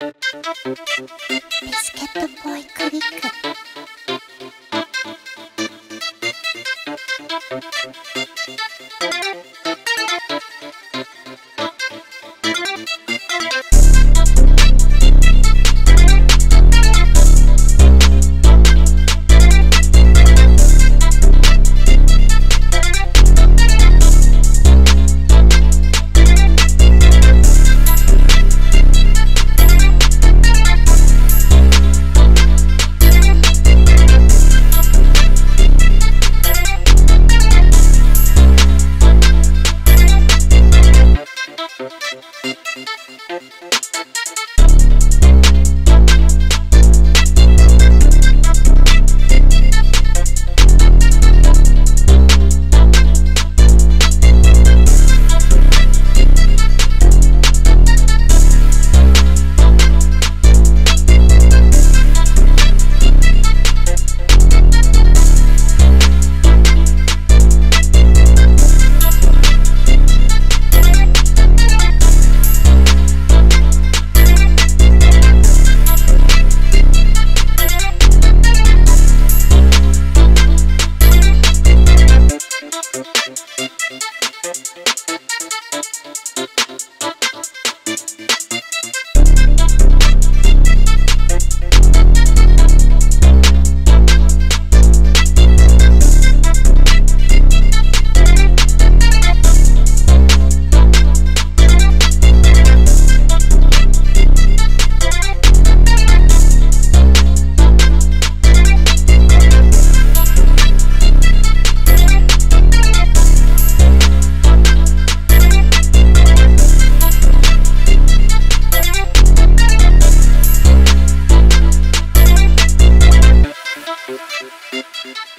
ビスケットボーイクリック。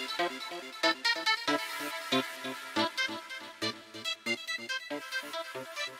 Thank you.